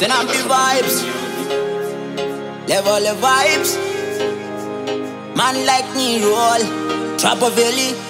Send out the vibes. Level the vibes. Man like me roll. Trap of valley.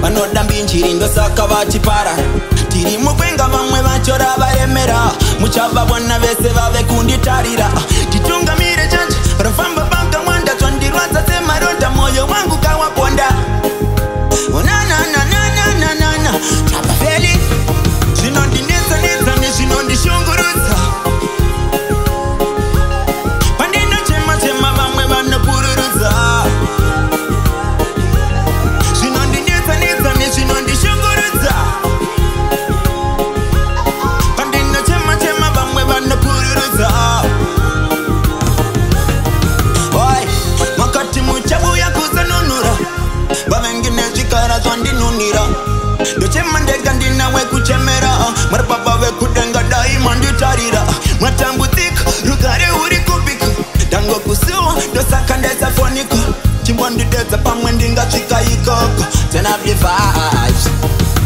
vanoda mbinjiri ndosaka vachipara tiri mugwenga vamwe vachora varemera muchavavona vese vave kunditarira mandinunira ndochema ndega ndinawe kuchemera mwari baba vekudenga dai manditarira mwatambudzika rugare uri kubika ndangokusiwa ndosaka ndaisafonika chimbondidedza pamwe ndingasvika ikoko tenabiva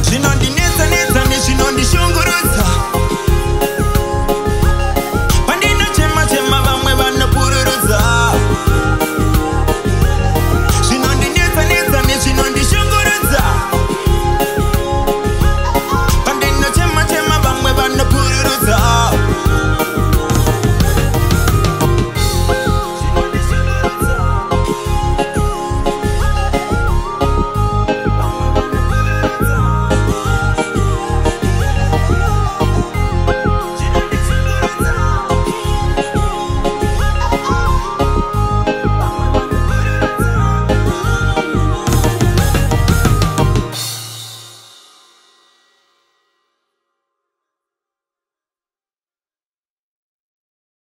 zvinondinetsanetsani zvinondishungu